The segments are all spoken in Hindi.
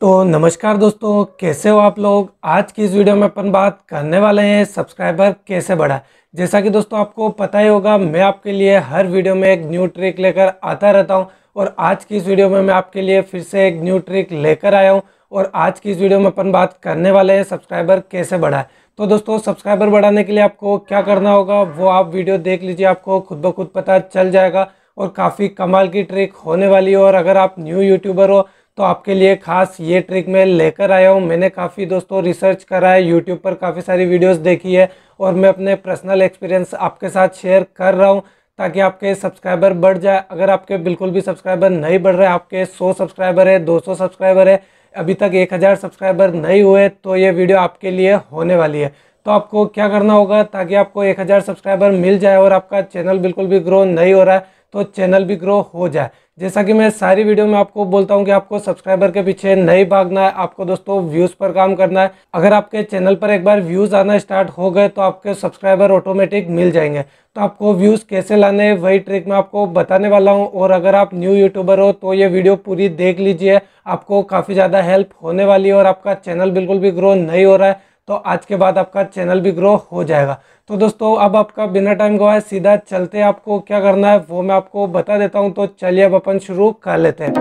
तो नमस्कार दोस्तों, कैसे हो आप लोग? आज की इस वीडियो में अपन बात करने वाले हैं सब्सक्राइबर कैसे बढ़ा। जैसा कि दोस्तों आपको पता ही होगा, मैं आपके लिए हर वीडियो में एक न्यू ट्रिक लेकर आता रहता हूँ और आज की इस वीडियो में मैं आपके लिए फिर से एक न्यू ट्रिक लेकर आया हूँ और आज की इस वीडियो में अपन बात करने वाले हैं सब्सक्राइबर कैसे बढ़ाए तो दोस्तों, सब्सक्राइबर बढ़ाने के लिए आपको क्या करना होगा, वो आप वीडियो देख लीजिए, आपको खुद ब खुद पता चल जाएगा और काफ़ी कमाल की ट्रिक होने वाली है। और अगर आप न्यू यूट्यूबर हो तो आपके लिए खास ये ट्रिक मैं लेकर आया हूँ। मैंने काफ़ी दोस्तों रिसर्च करा है यूट्यूब पर काफ़ी सारी वीडियोस देखी है और मैं अपने पर्सनल एक्सपीरियंस आपके साथ शेयर कर रहा हूँ ताकि आपके सब्सक्राइबर बढ़ जाए। अगर आपके बिल्कुल भी सब्सक्राइबर नहीं बढ़ रहे, आपके 100 सब्सक्राइबर है 200 सब्सक्राइबर है, अभी तक 1000 सब्सक्राइबर नहीं हुए तो ये वीडियो आपके लिए होने वाली है। तो आपको क्या करना होगा? ताकि आपको 1000 सब्सक्राइबर मिल जाए और आपका चैनल बिल्कुल भी ग्रो नहीं हो रहा है तो चैनल भी ग्रो हो जाए। जैसा कि मैं सारी वीडियो में आपको बोलता हूँ कि आपको सब्सक्राइबर के पीछे नहीं भागना है, आपको दोस्तों व्यूज़ पर काम करना है। अगर आपके चैनल पर एक बार व्यूज़ आना स्टार्ट हो गए तो आपके सब्सक्राइबर ऑटोमेटिक मिल जाएँगे। तो आपको व्यूज़ कैसे लाने वही ट्रिक मैं आपको बताने वाला हूँ। और अगर आप न्यू यूट्यूबर हो तो ये वीडियो पूरी देख लीजिए, आपको काफ़ी ज़्यादा हेल्प होने वाली है और आपका चैनल बिल्कुल भी ग्रो नहीं हो रहा है। तो आज के बाद आपका चैनल भी ग्रो हो जाएगा। तो दोस्तों, अब आपका बिना टाइम गवाए सीधा चलते आपको क्या करना है, वो मैं आपको बता देता हूँ। तो चलिए अब अपन शुरू कर लेते हैं।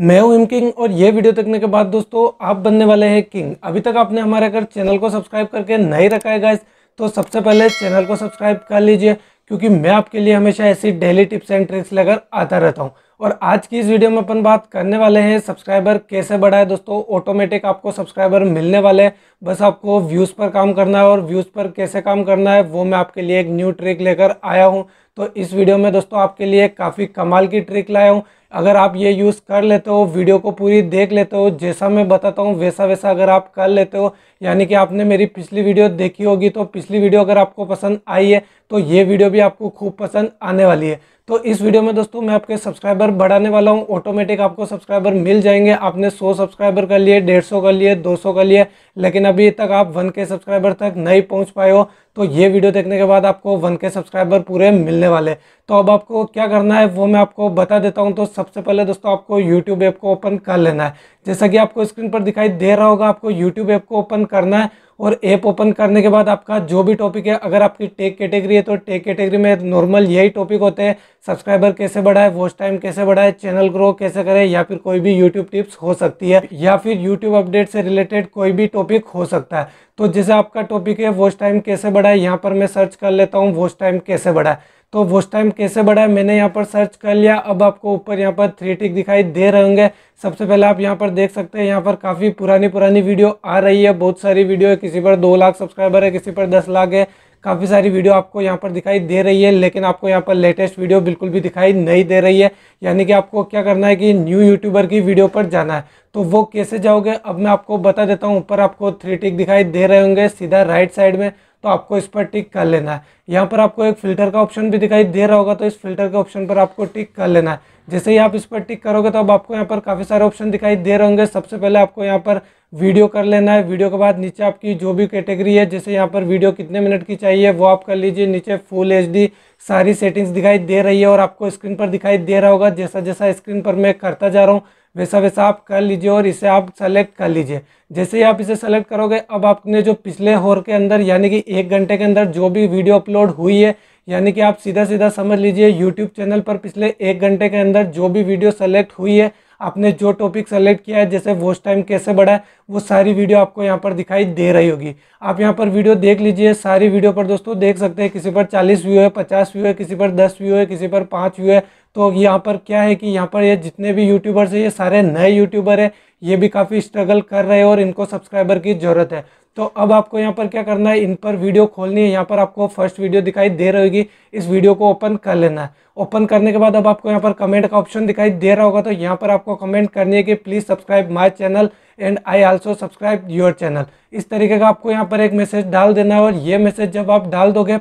मैं हूँ किंग और ये वीडियो देखने के बाद दोस्तों, आप बनने वाले हैं किंग। अभी तक आपने हमारे अगर चैनल को सब्सक्राइब करके नहीं रखा है गाइस तो सबसे पहले चैनल को सब्सक्राइब कर लीजिए, क्योंकि मैं आपके लिए हमेशा ऐसी डेली टिप्स एंड ट्रिक्स लेकर आता रहता हूँ। और आज की इस वीडियो में अपन बात करने वाले हैं सब्सक्राइबर कैसे बढ़ाए। दोस्तों ऑटोमेटिक आपको सब्सक्राइबर मिलने वाले हैं। बस आपको व्यूज़ पर काम करना है और व्यूज़ पर कैसे काम करना है, वो मैं आपके लिए एक न्यू ट्रिक लेकर आया हूँ। तो इस वीडियो में दोस्तों, आपके लिए काफ़ी कमाल की ट्रिक लाया हूँ। अगर आप ये यूज़ कर लेते हो वीडियो को पूरी देख लेते हो, जैसा मैं बताता हूँ, वैसा वैसा अगर आप कर लेते हो, यानी कि आपने मेरी पिछली वीडियो देखी होगी तो पिछली वीडियो अगर आपको पसंद आई है तो ये वीडियो भी आपको खूब पसंद आने वाली है। तो इस वीडियो में दोस्तों मैं आपके सब्सक्राइबर बढ़ाने वाला हूँ। ऑटोमेटिक आपको सब्सक्राइबर मिल जाएँगे। आपने 100 सब्सक्राइबर कर लिए 150 कर लिए 200 कर लिए, लेकिन अभी तक आप वन के सब्सक्राइबर तक नहीं पहुँच पाए हो तो ये वीडियो देखने के बाद आपको वन के सब्सक्राइबर पूरे मिलने वाले। तो अब आपको क्या करना है, वो मैं आपको बता देता हूँ। तो सबसे पहले दोस्तों आपको यूट्यूब ऐप को ओपन कर लेना है। जैसा कि आपको स्क्रीन पर दिखाई दे रहा होगा, आपको यूट्यूब ऐप को ओपन करना है। और ऐप ओपन करने के बाद आपका जो भी टॉपिक है, अगर आपकी टेक कैटेगरी है तो टेक कैटेगरी में नॉर्मल यही टॉपिक होते हैं। सब्सक्राइबर कैसे बढ़ाए वॉच टाइम कैसे बढ़ाए चैनल ग्रो कैसे करें, या फिर कोई भी यूट्यूब टिप्स हो सकती है, या फिर यूट्यूब अपडेट से रिलेटेड कोई भी टॉपिक हो सकता है। तो जैसे आपका टॉपिक है वॉच टाइम कैसे बढ़ाए, यहाँ पर मैं सर्च कर लेता हूँ वॉच टाइम कैसे बढ़ाए। तो वॉच टाइम कैसे बढ़ा है, मैंने यहाँ पर सर्च कर लिया। अब आपको ऊपर यहाँ पर थ्री टिक दिखाई दे रहे होंगे। सबसे पहले आप यहाँ पर देख सकते हैं, यहाँ पर काफ़ी पुरानी पुरानी वीडियो आ रही है। बहुत सारी वीडियो है, किसी पर दो लाख सब्सक्राइबर है, किसी पर दस लाख है। काफ़ी सारी वीडियो आपको यहाँ पर दिखाई दे रही है, लेकिन आपको यहाँ पर लेटेस्ट वीडियो बिल्कुल भी दिखाई नहीं दे रही है। यानी कि आपको क्या करना है कि न्यू यूट्यूबर की वीडियो पर जाना है। तो वो कैसे जाओगे, अब मैं आपको बता देता हूँ। ऊपर आपको थ्री टिक दिखाई दे रहे होंगे, सीधा राइट साइड में। तो आपको इस पर टिक कर लेना है। यहाँ पर आपको एक फ़िल्टर का ऑप्शन भी दिखाई दे रहा होगा तो इस फ़िल्टर के ऑप्शन पर आपको टिक कर लेना है। जैसे ही आप इस पर टिक करोगे तो अब आपको यहाँ पर काफ़ी सारे ऑप्शन दिखाई दे रहे होंगे। सबसे पहले आपको यहाँ पर वीडियो कर लेना है। वीडियो के बाद नीचे आपकी जो भी कैटेगरी है, जैसे यहाँ पर वीडियो कितने मिनट की चाहिए, वो आप कर लीजिए। नीचे फुल एचडी सारी सेटिंग्स दिखाई दे रही है और आपको स्क्रीन पर दिखाई दे रहा होगा। जैसा जैसा स्क्रीन पर मैं करता जा रहा हूँ वैसा वैसा आप कर लीजिए और इसे आप सेलेक्ट कर लीजिए। जैसे ही आप इसे सेलेक्ट करोगे, अब आपने जो पिछले होर के अंदर, यानी कि एक घंटे के अंदर जो भी वीडियो अपलोड हुई है, यानी कि आप सीधा सीधा समझ लीजिए यूट्यूब चैनल पर पिछले एक घंटे के अंदर जो भी वीडियो सेलेक्ट हुई है, आपने जो टॉपिक सेलेक्ट किया है, जैसे वॉच टाइम कैसे बढ़ा है, वो सारी वीडियो आपको यहाँ पर दिखाई दे रही होगी। आप यहाँ पर वीडियो देख लीजिए, सारी वीडियो पर दोस्तों देख सकते हैं, किसी पर 40 व्यू है 50 व्यू है, किसी पर 10 व्यू है, किसी पर 5 व्यू है तो यहाँ पर क्या है कि यहाँ पर ये जितने भी यूट्यूबर्स हैं, ये सारे नए यूट्यूबर है, ये भी काफ़ी स्ट्रगल कर रहे हैं और इनको सब्सक्राइबर की ज़रूरत है। तो अब आपको यहाँ पर क्या करना है, इन पर वीडियो खोलनी है। यहाँ पर आपको फ़र्स्ट वीडियो दिखाई दे रही होगी, इस वीडियो को ओपन कर लेना है। ओपन करने के बाद अब आपको यहाँ पर कमेंट का ऑप्शन दिखाई दे रहा होगा तो यहाँ पर आपको कमेंट करनी है कि please subscribe my channel and I also subscribe your channel इस तरीके का आपको यहाँ पर एक मैसेज डाल देना है और ये मैसेज जब आप डाल दोगे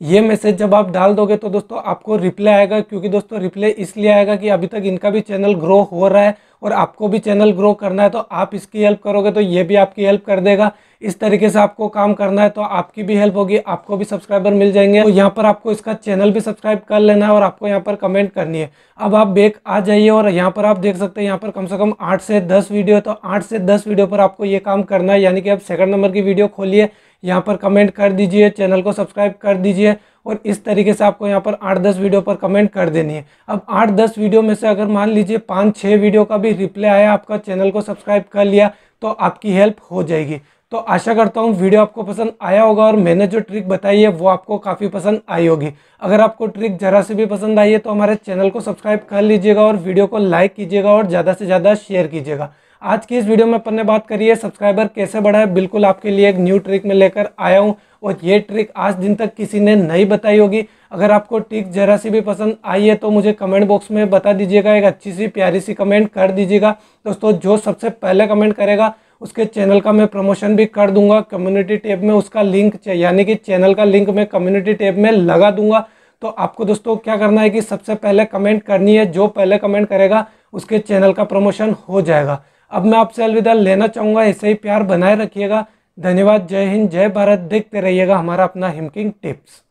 ये मैसेज जब आप डाल दोगे तो दोस्तों आपको रिप्लाई आएगा, क्योंकि दोस्तों रिप्लाई इसलिए आएगा कि अभी तक इनका भी चैनल ग्रो हो रहा है। और आपको भी चैनल ग्रो करना है तो आप इसकी हेल्प करोगे तो ये भी आपकी हेल्प कर देगा। इस तरीके से आपको काम करना है तो आपकी भी हेल्प होगी, आपको भी सब्सक्राइबर मिल जाएँगे। तो यहाँ पर आपको इसका चैनल भी सब्सक्राइब कर लेना है और आपको यहाँ पर कमेंट करनी है। अब आप बेक आ जाइए और यहाँ पर आप देख सकते हैं, यहाँ पर कम से कम आठ से दस वीडियो तो आठ से दस वीडियो पर आपको ये काम करना है। यानी कि आप सेकंड नंबर की वीडियो खोलिए, यहाँ पर कमेंट कर दीजिए, चैनल को सब्सक्राइब कर दीजिए और इस तरीके से आपको यहाँ पर आठ दस वीडियो पर कमेंट कर देनी है। अब आठ दस वीडियो में से अगर मान लीजिए पाँच छः वीडियो का भी रिप्लाई आया, आपका चैनल को सब्सक्राइब कर लिया तो आपकी हेल्प हो जाएगी। तो आशा करता हूँ वीडियो आपको पसंद आया होगा और मैंने जो ट्रिक बताई है, वो आपको काफ़ी पसंद आई होगी। अगर आपको ट्रिक जरा से भी पसंद आई है तो हमारे चैनल को सब्सक्राइब कर लीजिएगा और वीडियो को लाइक कीजिएगा और ज़्यादा से ज़्यादा शेयर कीजिएगा। आज की इस वीडियो में अपन ने बात करी है सब्सक्राइबर कैसे बढ़ाए बिल्कुल आपके लिए एक न्यू ट्रिक में लेकर आया हूँ और ये ट्रिक आज दिन तक किसी ने नहीं बताई होगी। अगर आपको ट्रिक जरा सी भी पसंद आई है तो मुझे कमेंट बॉक्स में बता दीजिएगा, एक अच्छी सी प्यारी सी कमेंट कर दीजिएगा। दोस्तों, जो सबसे पहले कमेंट करेगा, उसके चैनल का मैं प्रमोशन भी कर दूँगा। कम्युनिटी टैब में उसका लिंक यानी कि चैनल का लिंक मैं कम्युनिटी टैब में लगा दूँगा। तो आपको दोस्तों, क्या करना है कि सबसे पहले कमेंट करनी है, जो पहले कमेंट करेगा, उसके चैनल का प्रमोशन हो जाएगा। अब मैं आपसे अलविदा लेना चाहूँगा, ऐसे ही प्यार बनाए रखिएगा। धन्यवाद, जय हिंद, जय भारत। देखते रहिएगा हमारा अपना हिमकिंग टिप्स